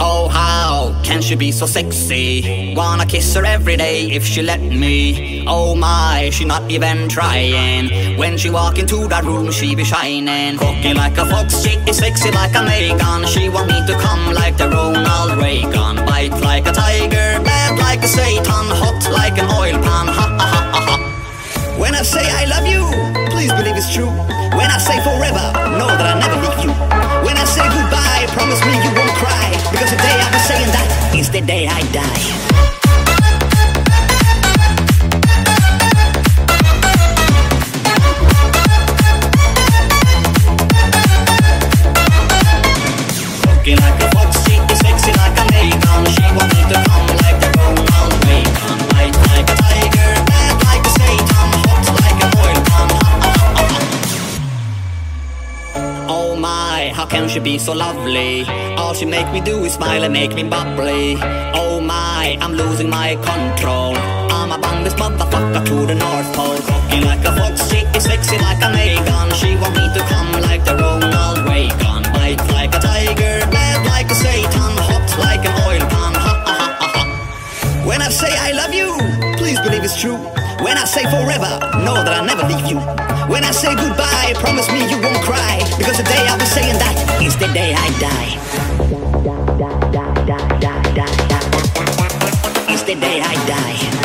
Oh, how can she be so sexy? Wanna kiss her every day if she let me. Oh my, she not even trying. When she walk into that room, she be shining. Cocky like a fox, she is sexy like a Megan. She want me to come like the Ronald Reagan. Bite like a tiger, bad like a Satan, hot like an oil pan. Ha ha ha ha ha. When I say I love you, please believe it's true. Day I die. Looking like a fox, she sexy like a Megan. She want me to How can she be so lovely? All she make me do is smile and make me bubbly. Oh my, I'm losing my control. I'm a bang this motherfucker to the North Pole. Cocky like a fox, she is sexy like a Megan. She want me to come like the Ronald Reagan. White like a tiger, bad like a Satan, hot like an oil pan. Ha, ha, ha, ha, ha. When I say I love you, please believe it's true. When I say forever, know that I'll never leave you. When I say goodbye, promise me you won't die. It's the day I